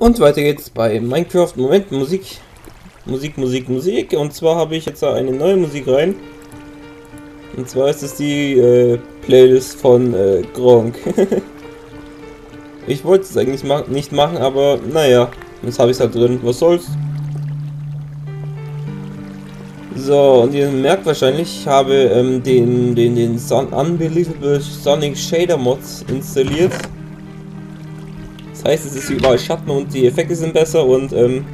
Und weiter geht's bei Minecraft. Moment, Musik. Musik, Musik, Musik. Und zwar habe ich jetzt eine neue Musik rein. Und zwar ist es die äh, Playlist von äh, Gronk. ich wollte es eigentlich ma nicht machen, aber naja, jetzt habe ich es halt drin. Was soll's? So, und ihr merkt wahrscheinlich, ich habe ähm, den, den, den Sun Unbelievable Sonic Shader Mods installiert. Das heißt, es ist überall Schatten und die Effekte sind besser und ähm,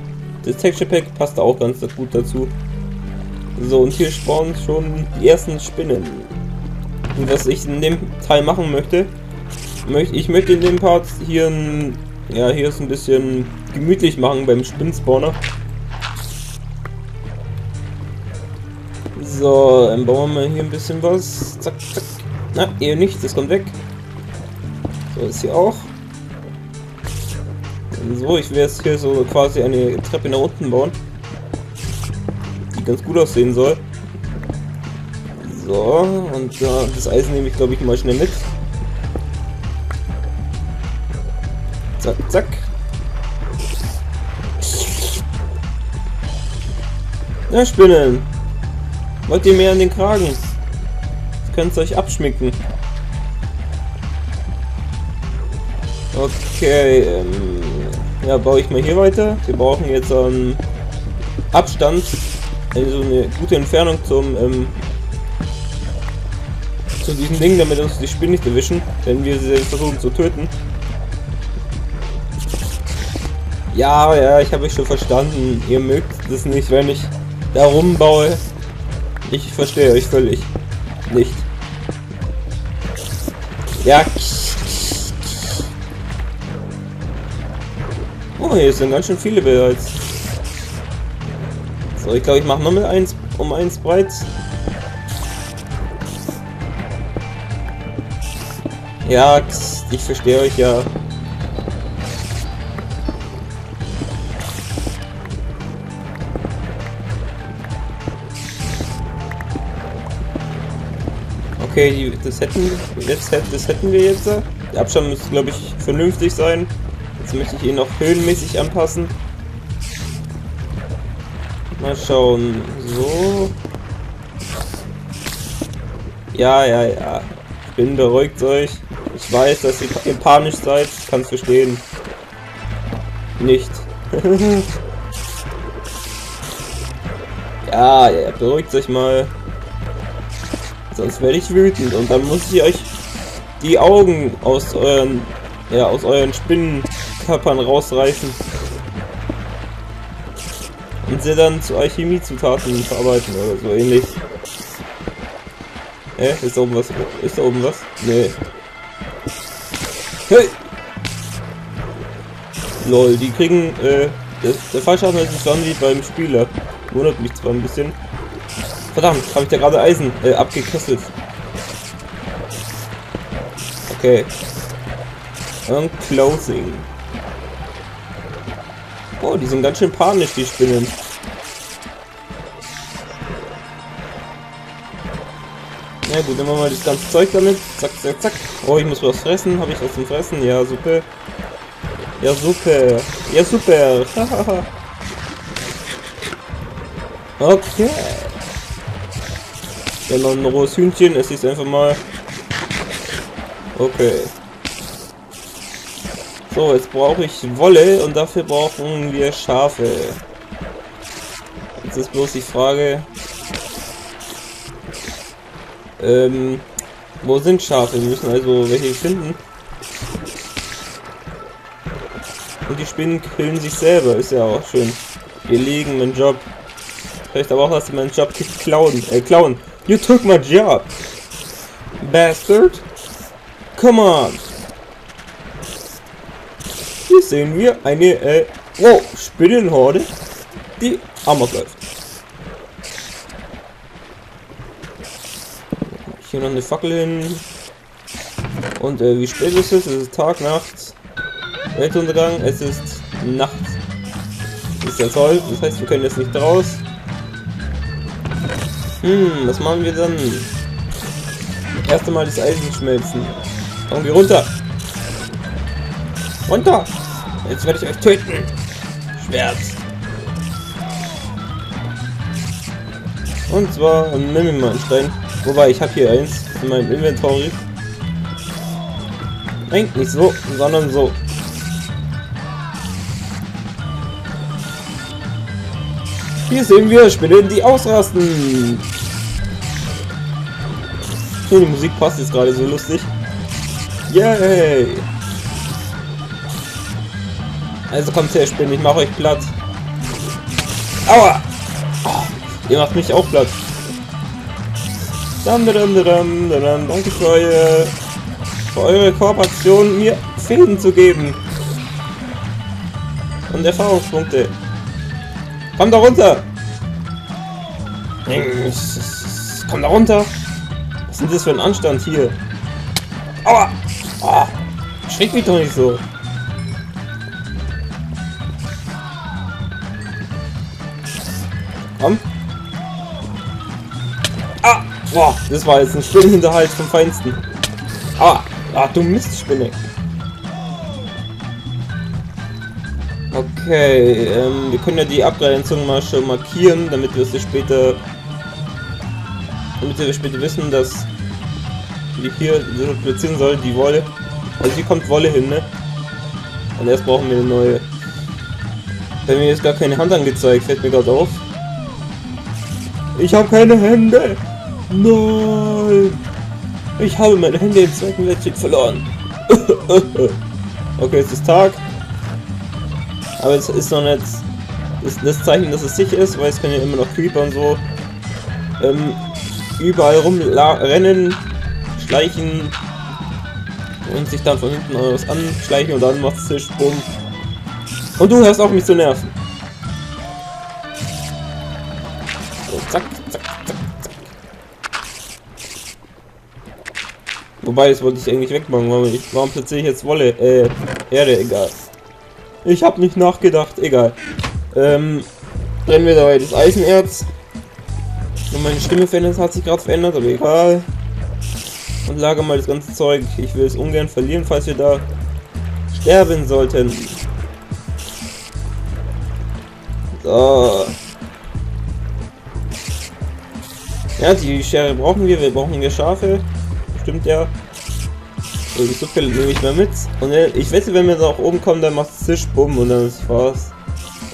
das Texture Pack passt auch ganz gut dazu. So, und hier spawnen schon die ersten Spinnen. Und was ich in dem Teil machen möchte, möchte ich möchte in dem Part hier ein, ja, hier ist ein bisschen gemütlich machen beim Spinnspawner. So, dann bauen wir mal hier ein bisschen was. Zack, zack. Na, eher nicht, das kommt weg. So ist hier auch. So, ich werde jetzt hier so quasi eine Treppe nach unten bauen. Die ganz gut aussehen soll. So, und äh, das Eisen nehme ich glaube ich mal schnell mit. Zack, zack. Na, Spinnen. Wollt ihr mehr an den Kragen? Das könnt ihr euch abschminken. Okay, ähm, ja, baue ich mal hier weiter. Wir brauchen jetzt einen Abstand, also eine gute Entfernung zum ähm, zu diesem Ding, damit uns die Spinnen nicht erwischen, wenn wir sie versuchen zu töten. Ja, ja, ich habe euch schon verstanden. Ihr mögt das nicht, wenn ich da rumbaue. Ich verstehe euch völlig Oh, hier sind ganz schön viele bereits. So, ich glaube, ich mache nochmal eins um eins breit. Ja, ich verstehe euch ja. Okay, das hätten das hätten wir jetzt. Der Abstand müsste glaube ich vernünftig sein. Jetzt möchte ich ihn noch höhenmäßig anpassen. Mal schauen. So. Ja, ja, ja. Bin beruhigt euch. Ich weiß, dass ihr panisch seid. Ich kann es verstehen. Nicht. ja, ja, beruhigt euch mal. Sonst werde ich wütend und dann muss ich euch die Augen aus euren, ja, aus euren Spinnen Körpern rausreißen. Und sie dann zu Alchemiezutaten verarbeiten oder so ähnlich. Äh, ist da oben was? Ist da oben was? Nee. Hey! Lol, die kriegen, äh, der, der Fallschaden ist nicht wie beim Spieler. Wundert mich zwar ein bisschen. Verdammt, habe ich da gerade Eisen äh, abgekesselt. Okay. Und Closing. Die sind ganz schön panisch, die Spinnen. Ja gut, nehmen wir mal das ganze Zeug damit. Zack, zack, zack. Oh, ich muss was fressen. Habe ich was zum Fressen? Ja, super. Ja, super. Ja, super. okay. Ja, noch ein rohes Hühnchen. Es ist einfach mal. Okay. So, jetzt brauche ich Wolle und dafür brauchen wir Schafe. Jetzt ist bloß die Frage, ähm, wo sind Schafe? Wir müssen also welche finden. Und die Spinnen killen sich selber, ist ja auch schön. Wir legen meinen Job. Vielleicht aber auch, dass sie meinen Job klauen. Äh, klauen. You took my job. Bastard. Come on sehen wir eine äh, oh, Spinnenhorde, die amok läuft. Hier noch eine Fackel hin. Und äh, wie spät ist es? Es ist Tag, Nacht, Weltuntergang, es ist Nacht. Ist ja toll, das heißt wir können jetzt nicht raus. Hm, was machen wir dann? Erst einmal das Eisen schmelzen. Komm, geh runter! Runter! Jetzt werde ich euch töten. Schwert. Und zwar ein Mimimannstein. Wobei, ich habe hier eins in meinem Inventory. Nein, nicht so, sondern so. Hier sehen wir Spinnen, die ausrasten. Die Musik passt jetzt gerade so lustig. Yay! Also kommt her, Spinnen, ich mache euch platt. Aua! Oh, ihr macht mich auch platt. Dam, dam, dam, dam, Danke für eure, für eure Kooperation, mir Fäden zu geben. Und Erfahrungspunkte. Komm da runter! Komm da runter! Was ist das für ein Anstand hier? Aua! Oh, schreck mich doch nicht so. Boah, das war jetzt ein Spinnenhinterhalt vom Feinsten. Ah! Ah, du Mistspinne. Okay, ähm, wir können ja die Abgrenzung mal schon markieren, damit wir es später damit wir später wissen, dass wir hier platzieren soll, die Wolle. Also hier kommt Wolle hin, ne? Und erst brauchen wir eine neue. Wenn mir jetzt gar keine Hand angezeigt, fällt mir gerade auf. Ich habe keine Hände! Nein! Ich habe meine Hände im Zweiten Weltkrieg verloren. okay, es ist Tag. Aber es ist noch nicht das, das Zeichen, dass es sicher ist, weil es können ja immer noch Creeper und so ähm, überall rumrennen, schleichen und sich dann von hinten aus anschleichen und dann macht es Bumm. Und du hörst auf mich zu nerven. Wobei, das wollte ich eigentlich wegmachen, warum, ich, warum platziere ich jetzt Wolle, äh, Erde, egal. Ich habe nicht nachgedacht, egal. Ähm, brennen wir dabei das Eisenerz. Und meine Stimme verändert, hat sich gerade verändert, aber egal. Und lage mal das ganze Zeug. Ich will es ungern verlieren, falls wir da sterben sollten. So. Ja, die Schere brauchen wir. Wir brauchen hier Schafe. Stimmt ja. So, die Suppe nehme ich mal mit. Und ich wette, wenn wir da auch oben kommen, dann macht es Zisch, bumm und dann ist Spaß.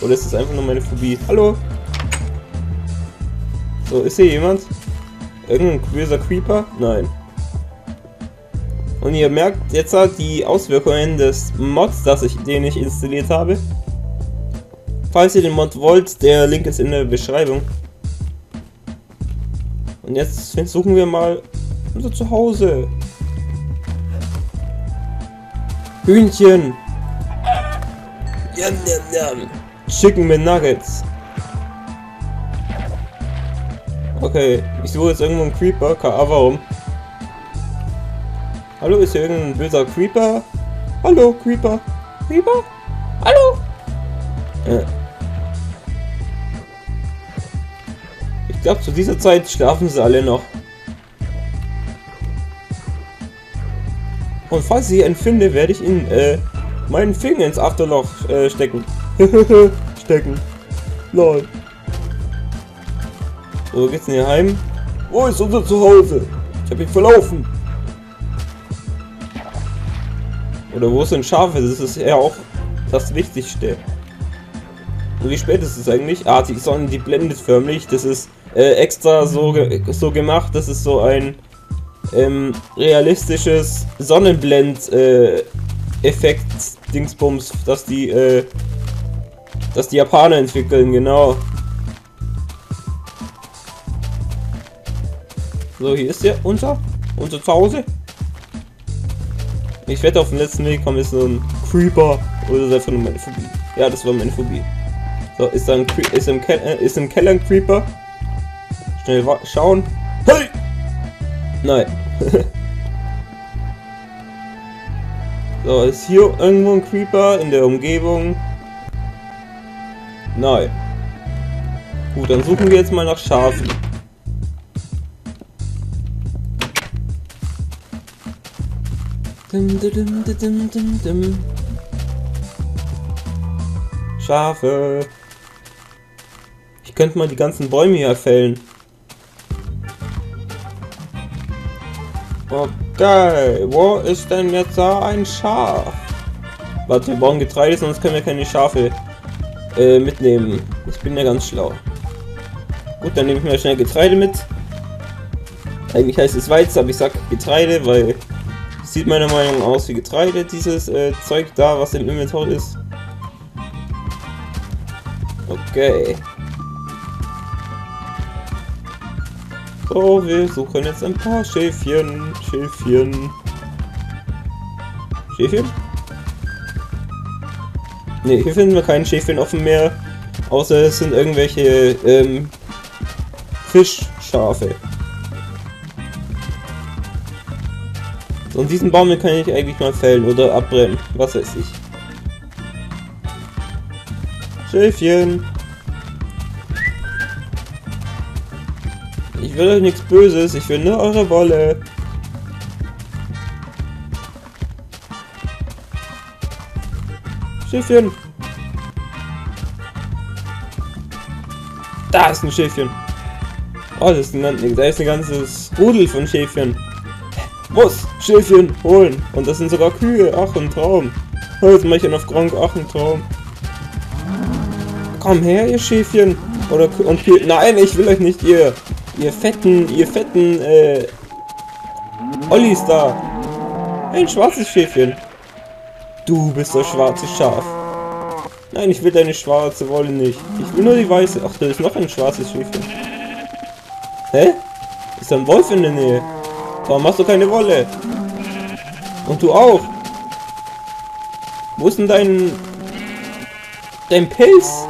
Oder ist das einfach nur meine Phobie? Hallo? So, ist hier jemand? Irgendein böser Creeper? Nein. Und ihr merkt jetzt halt die Auswirkungen des Mods, das ich, den ich installiert habe. Falls ihr den Mod wollt, der Link ist in der Beschreibung. Und jetzt suchen wir mal unser Zuhause. Hühnchen. Yum, yum, yum. Chicken mit Nuggets. Okay, ich suche jetzt irgendwo einen Creeper. Ah, warum? Hallo, ist hier irgendein böser Creeper? Hallo, Creeper. Creeper? Hallo? Äh. Ich glaube, zu dieser Zeit schlafen sie alle noch. Und falls ich ihn finde, werde ich ihn, äh, meinen Finger ins Achterloch äh, stecken. stecken. Lol. So, geht's denn hier heim? Wo ist unser Zuhause? Ich habe mich verlaufen. Oder wo sind Schafe? Das ist ja auch das Wichtigste. Und wie spät ist es eigentlich? Ah, die Sonne, die blendet förmlich. Das ist äh, extra so, ge so gemacht. Das ist so ein ähm, realistisches Sonnenblend-Effekt äh, dass die äh, dass die Japaner entwickeln, genau. So, hier ist der unser, unser Zuhause. Ich wette, auf den letzten Weg kommt jetzt so ein Creeper. Oder ist einfach nur meine Phobie? Ja, das war meine Phobie. So, ist da ein Cre ist im, Ke äh, ist im Keller ein Creeper? Schnell schauen. Nein. so, ist hier irgendwo ein Creeper in der Umgebung? Nein. Gut, dann suchen wir jetzt mal nach Schafen. Schafe. Ich könnte mal die ganzen Bäume hier fällen. Okay, wo ist denn jetzt da ein Schaf? Warte, wir brauchen Getreide, sonst können wir keine Schafe äh, mitnehmen. Ich bin ja ganz schlau. Gut, dann nehme ich mal schnell Getreide mit. Eigentlich heißt es Weizen, aber ich sag Getreide, weil es sieht meiner Meinung nach aus wie Getreide, dieses äh, Zeug da, was im Inventar ist. Okay. So, wir suchen jetzt ein paar Schäfchen. Schäfchen. Schäfchen? Ne, hier finden wir keinen Schäfchen auf dem Meer. Außer es sind irgendwelche ähm, Fischschafe. So, und diesen Baum kann ich eigentlich mal fällen oder abbrennen. Was weiß ich. Schäfchen. Will euch nichts Böses, ich will nur eure Wolle. Schäfchen. Da ist ein Schäfchen. Oh, das ist ein, da ist ein ganzes Rudel von Schäfchen. Muss Schäfchen holen. Und das sind sogar Kühe. Ach, ein Traum. Einen auf Gronk. Ach, ein Traum. Komm her, ihr Schäfchen. Oder und Kühe. Nein, ich will euch nicht, ihr. Ihr fetten, ihr fetten, äh. Ollis da. Ein schwarzes Schäfchen. Du bist das schwarze Schaf. Nein, ich will deine schwarze Wolle nicht. Ich will nur die weiße. Ach, da ist noch ein schwarzes Schäfchen. Hä? Ist da ein Wolf in der Nähe? Warum machst du keine Wolle? Und du auch. Wo ist denn dein... Dein Pilz?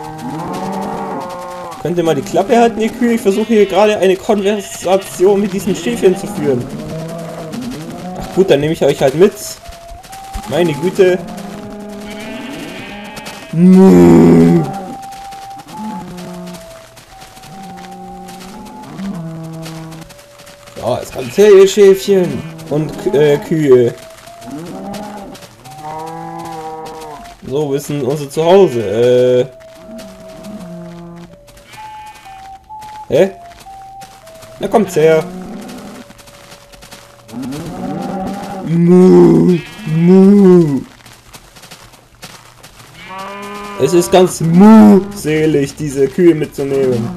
Könnt ihr mal die Klappe halten, ihr Kühe? Ich versuche hier gerade eine Konversation mit diesen Schäfchen zu führen. Ach gut, dann nehme ich euch halt mit. Meine Güte. Ja, es kommt Schäfchen. Und äh, Kühe. So, wir sind unser Zuhause. Äh. Na kommt's her. Mu, mu. Es ist ganz mu-selig, diese Kühe mitzunehmen.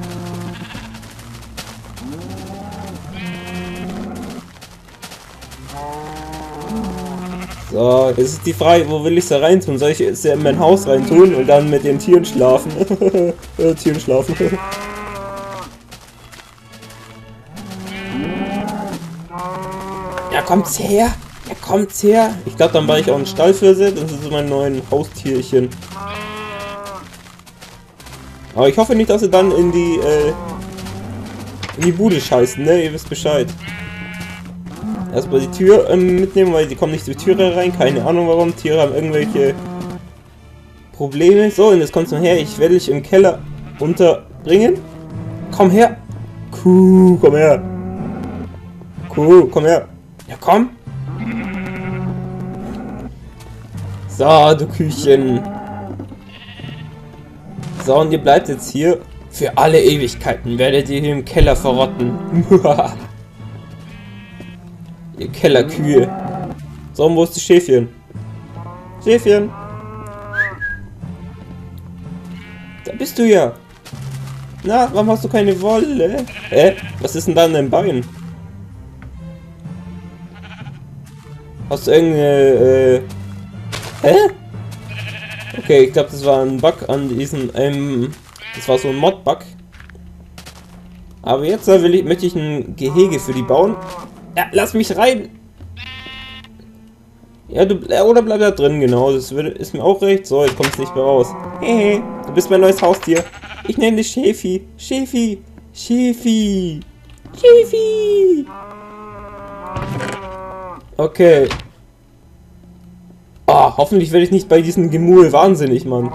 So, jetzt ist die Frage, wo will ich sie reintun? Soll ich sie in mein Haus reintun und dann mit den Tieren schlafen? Tieren schlafen. ja, kommt's her! Ja, kommt's her! Ich glaube, dann war ich auch einen Stall für sie. Das sind so meine neuen Haustierchen. Aber ich hoffe nicht, dass sie dann in die, äh, in die Bude scheißen, ne? Ihr wisst Bescheid. Erstmal die Tür ähm, mitnehmen, weil die kommen nicht durch die Türe rein. Keine Ahnung warum. Tiere haben irgendwelche Probleme. So, und jetzt kommst du her. Ich werde dich im Keller unterbringen. Komm her. Kuh, komm her. Kuh, komm her. Ja, komm. So, du Küchen. So, und ihr bleibt jetzt hier. Für alle Ewigkeiten werdet ihr hier im Keller verrotten. Ihr Kellerkühe. So, wo ist die Schäfchen? Schäfchen. Da bist du ja. Na, warum hast du keine Wolle? Hä? Was ist denn da an deinem Bein? Hast du irgendeine, äh... Hä? Okay, ich glaube, das war ein Bug an diesem, ähm... Das war so ein Mod-Bug. Aber jetzt will ich, möchte ich ein Gehege für die bauen. Ja, lass mich rein. Ja, du, oder bleib da drin, genau. Das ist mir auch recht. So, jetzt kommst du nicht mehr raus. Hehe, du bist mein neues Haustier. Ich nenne dich Schäfi. Schäfi. Schäfi. Schäfi. Okay. Oh, hoffentlich werde ich nicht bei diesem Gemul wahnsinnig, Mann.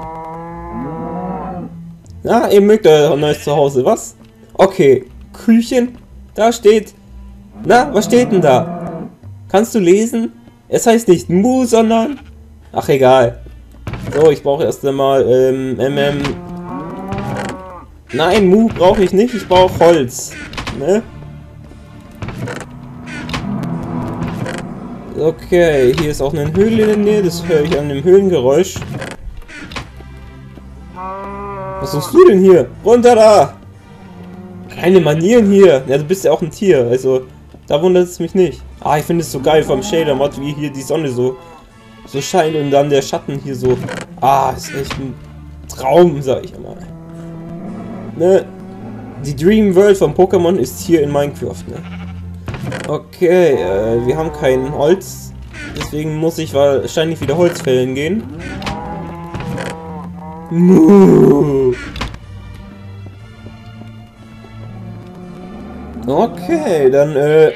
Na, ihr mögt euer neues Zuhause, was? Okay. Küchen. Da steht na, was steht denn da? Kannst du lesen? Es heißt nicht Mu, sondern... Ach, egal. So, ich brauche erst einmal ähm, MM. Nein, Mu brauche ich nicht, ich brauche Holz. Ne? Okay, hier ist auch eine Höhle in der Nähe, das höre ich an dem Höhlengeräusch. Was suchst du denn hier? Runter da! Keine Manieren hier! Ja, du bist ja auch ein Tier, also da wundert es mich nicht. Ah, ich finde es so geil vom Shader-Mod, wie hier die Sonne so, so scheint und dann der Schatten hier so. Ah, ist echt ein Traum, sag ich mal. Ne? Die Dream World von Pokémon ist hier in Minecraft, ne? Okay, äh, wir haben kein Holz. Deswegen muss ich wahrscheinlich wieder Holz fällen gehen. Okay, dann äh,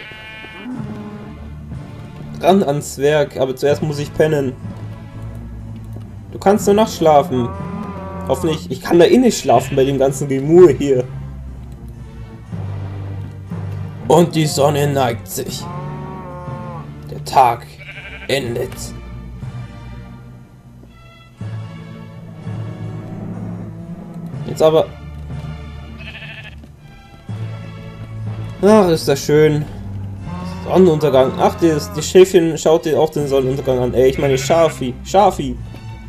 ran ans Werk, aber zuerst muss ich pennen. Du kannst nur nachts schlafen. Hoffentlich, ich kann da eh nicht schlafen bei dem ganzen Gemur hier. Und die Sonne neigt sich. Der Tag endet. Jetzt aber... Ach, ist das schön. Sonnenuntergang. Ach, das, die Schäfchen schaut dir auch den Sonnenuntergang an. Ey, ich meine Schafi. Schafi.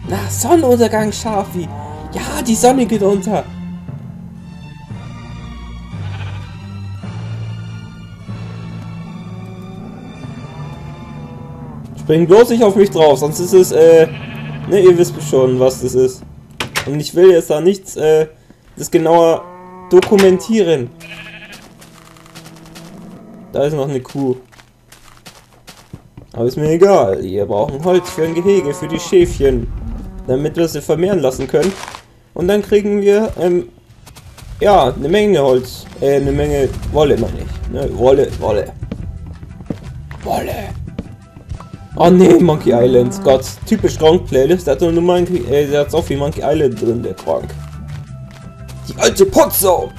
Na, Sonnenuntergang, Schafi. Ja, die Sonne geht unter. Spring bloß nicht auf mich drauf, sonst ist es, äh, ne, ihr wisst schon, was das ist. Und ich will jetzt da nichts, äh, das genauer dokumentieren. Da ist noch eine Kuh. Aber ist mir egal. Wir brauchen Holz für ein Gehege, für die Schäfchen. Damit wir sie vermehren lassen können. Und dann kriegen wir, ähm, ja, eine Menge Holz. Äh, eine Menge Wolle, meine ich. Ne? Wolle, Wolle. Wolle. Oh ne, Monkey Island. Gott, typisch Gronk Playlist. Der hat äh, der hat so viel Monkey Island drin, der Gronk. Die alte Potzo!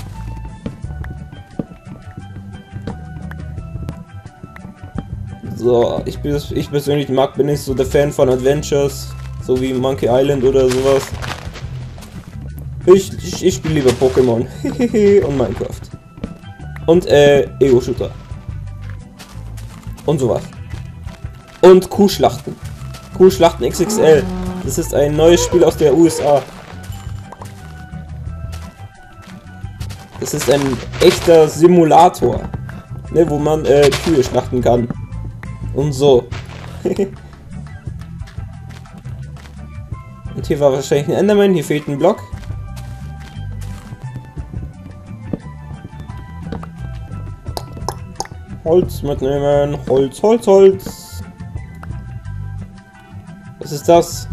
So, ich, ich persönlich mag, bin nicht so der Fan von Adventures, so wie Monkey Island oder sowas. Ich, ich, ich spiele lieber Pokémon und Minecraft. Und äh, Ego-Shooter. Und sowas. Und Kuhschlachten. Kuhschlachten XXL. Das ist ein neues Spiel aus der USA. Das ist ein echter Simulator. Ne, wo man äh, Kühe schlachten kann. Und so. Und hier war wahrscheinlich ein Enderman. Hier fehlt ein Block. Holz mitnehmen. Holz, Holz, Holz. Was ist das?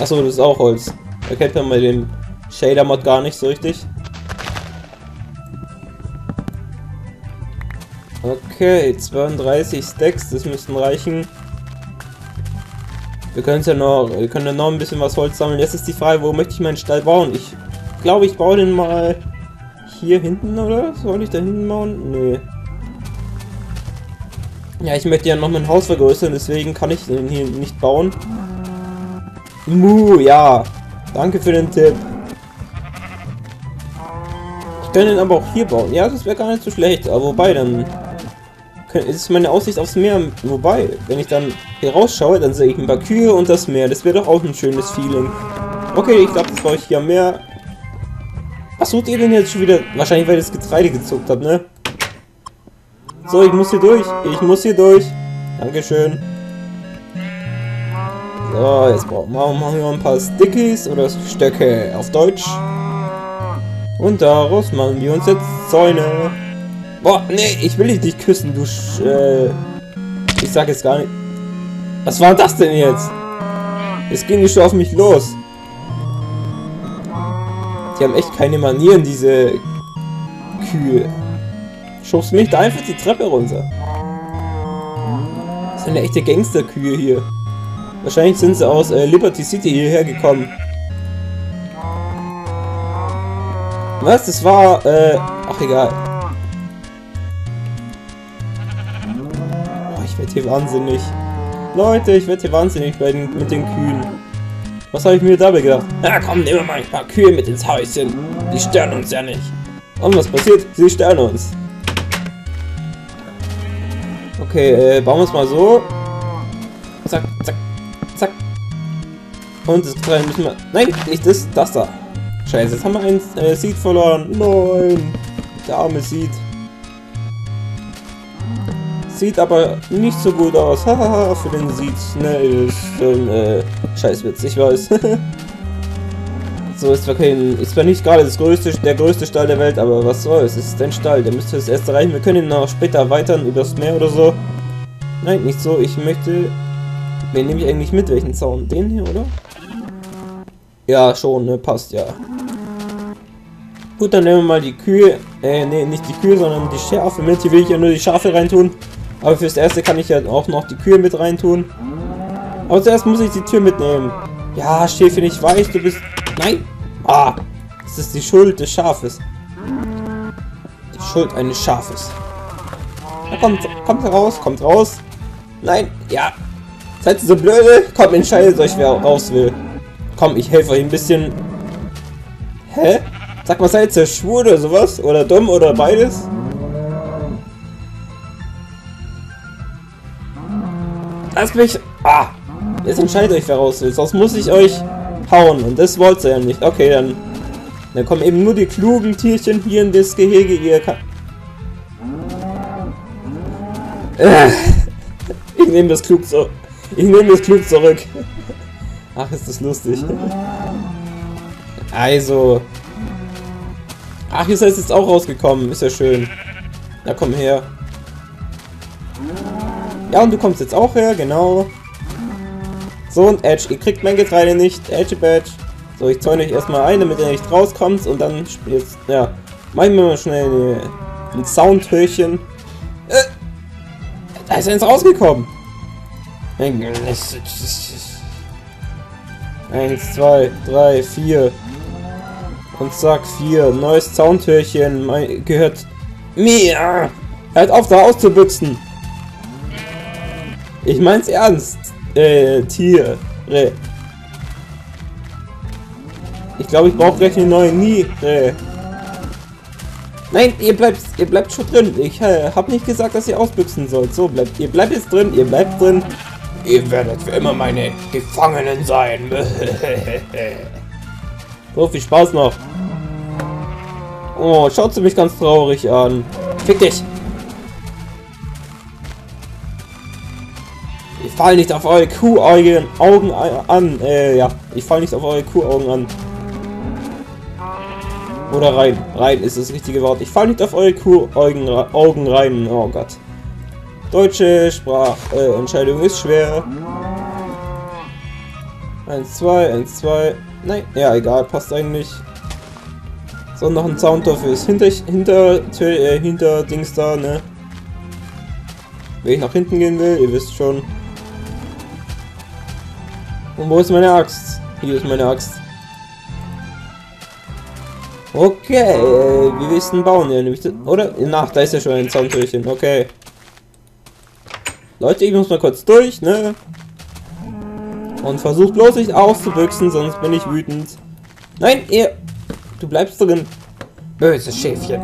Achso, das ist auch Holz. Erkennt man bei dem Shader-Mod gar nicht so richtig. Okay, 32 Stacks, das müssten reichen. Wir können ja noch, wir können ja noch ein bisschen was Holz sammeln. Jetzt ist die Frage, wo möchte ich meinen Stall bauen? Ich glaube, ich baue den mal hier hinten, oder? Soll ich da hinten bauen? Nee. Ja, ich möchte ja noch mein Haus vergrößern, deswegen kann ich den hier nicht bauen. Mu, ja. Danke für den Tipp. Ich könnte ihn aber auch hier bauen. Ja, das wäre gar nicht so schlecht. Aber wobei, dann ist meine Aussicht aufs Meer. Wobei, wenn ich dann hier rausschaue, dann sehe ich ein paar Kühe und das Meer. Das wäre doch auch ein schönes Feeling. Okay, ich glaube, das brauche ich hier mehr. Was sucht ihr denn jetzt schon wieder? Wahrscheinlich, weil das Getreide gezuckt hat, ne? So, ich muss hier durch. Ich muss hier durch. Dankeschön. So, jetzt machen wir ein paar Stickies oder Stöcke auf Deutsch. Und daraus machen wir uns jetzt Zäune. Boah, nee, ich will dich nicht küssen, du Sch äh, Ich sag jetzt gar nicht... Was war das denn jetzt? Es ging nicht schon auf mich los. Die haben echt keine Manieren, diese Kühe. Schubst mich da einfach die Treppe runter. Das sind eine echte Gangsterkühe hier. Wahrscheinlich sind sie aus äh, Liberty City hierher gekommen. Was? Das war, äh, ach egal. Oh, ich werde hier wahnsinnig. Leute, ich werde hier wahnsinnig bei den, mit den Kühen. Was habe ich mir dabei gedacht? Na komm, nehmen wir mal ein paar Kühe mit ins Häuschen. Die stören uns ja nicht. Und was passiert? Sie stören uns. Okay, äh, bauen wir es mal so. Zack, zack, zack. Und das kleine müssen wir... Nein, nicht das, das da. Scheiße, jetzt haben wir ein äh, Seed verloren. Nein, der arme Seed. Sieht aber nicht so gut aus. Hahaha, für den Seed. Ne, ist ein äh, Scheißwitz, ich weiß. so, ist zwar kein, ist zwar nicht gerade das größte, der größte Stall der Welt, aber was soll's, es ist ein Stall, der müsste das erste reichen. Wir können ihn noch später erweitern, übers Meer oder so. Nein, nicht so, ich möchte... Wen nehme ich eigentlich mit? Welchen Zaun? Den hier, oder? Ja, schon, ne, passt ja. Gut, dann nehmen wir mal die Kühe, äh, ne, nicht die Kühe, sondern die Schafe mit. Hier will ich ja nur die Schafe reintun. Aber fürs Erste kann ich ja auch noch die Kühe mit reintun. Aber zuerst muss ich die Tür mitnehmen. Ja, Schäfchen, ich weiß, du bist... Nein! Ah! Das ist die Schuld des Schafes. Die Schuld eines Schafes. Na, kommt, kommt raus, kommt raus. Nein, ja. Seid ihr so blöde? Komm, entscheidet euch, wer raus will. Komm, ich helfe euch ein bisschen. Hä? Sag mal, seid ihr schwul oder sowas? Oder dumm oder beides? Lass mich... Ah! Jetzt entscheidet euch, wer raus will. Sonst muss ich euch hauen. Und das wollt ihr ja nicht. Okay, dann... Dann kommen eben nur die klugen Tierchen hier in das Gehege. Ihr kann... Ich nehme das klug so. Ich nehme das klug zurück. Ach, ist das lustig. Also. Ach, ihr seid jetzt auch rausgekommen. Ist ja schön. Na, komm her. Ja, und du kommst jetzt auch her, genau. So, und Edge, ihr kriegt mein Getreide nicht. Edge Badge. So, ich zäune euch erstmal ein, damit ihr nicht rauskommt. Und dann jetzt, ja, machen wir mal schnell ein Soundhörchen. Äh, da ist eins rausgekommen. Eins, zwei, drei, vier. Und zack, vier. Neues Soundhörchen. Gehört mir. Hört auf, da auszubüchsen. Ich mein's ernst. Äh, Tiere. Ich glaube, ich brauche gleich eine neue Niere. Nein, ihr bleibt, ihr bleibt schon drin. Ich äh, habe nicht gesagt, dass ihr ausbüchsen sollt. So, bleibt, ihr bleibt jetzt drin, ihr bleibt drin. Ihr werdet für immer meine Gefangenen sein. so, viel Spaß noch. Oh, schaut sie mich ganz traurig an. Fick dich. Fall nicht auf eure Kuhaugen Augen an. Äh, ja. Ich fall nicht auf eure Kuhaugen an. Oder rein. Rein ist das richtige Wort. Ich fall nicht auf eure Kuhaugen Augen rein. Oh Gott. Deutsche Sprachentscheidung äh, ist schwer. 1, 2, 1, 2. Nein, ja, egal, passt eigentlich. So, noch ein Soundtor fürs hinter, hinter, äh, hinter Dings da, ne? Wenn ich nach hinten gehen will, ihr wisst schon. Und wo ist meine Axt? Hier ist meine Axt. Okay, du denn bauen? Ja, oder? Nach, da ist ja schon ein Soundtürchen. Okay. Leute, ich muss mal kurz durch, ne? Und versucht bloß nicht auszubüchsen, sonst bin ich wütend. Nein, ihr... Du bleibst drin. Böses Schäfchen.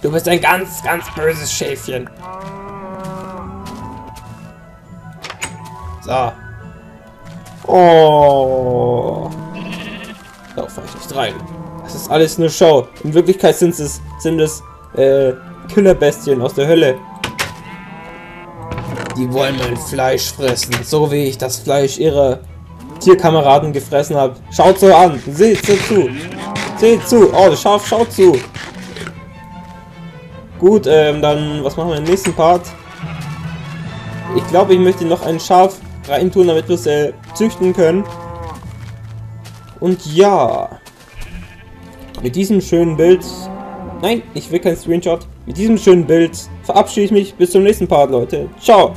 Du bist ein ganz, ganz böses Schäfchen. So. Oh. Da fahre ich nicht rein. Das ist alles nur Show. In Wirklichkeit sind es, sind es äh, Killerbestien aus der Hölle. Die wollen mein Fleisch fressen, so wie ich das Fleisch ihrer Tierkameraden gefressen habe. Schaut so an, seht so zu. Seht zu. Oh, das Schaf schaut zu. Gut, ähm, dann, was machen wir im nächsten Part? Ich glaube, ich möchte noch ein Schaf reintun, damit wir es äh, züchten können. Und ja. Mit diesem schönen Bild... Nein, ich will kein Screenshot. Mit diesem schönen Bild verabschiede ich mich. Bis zum nächsten Part, Leute. Ciao.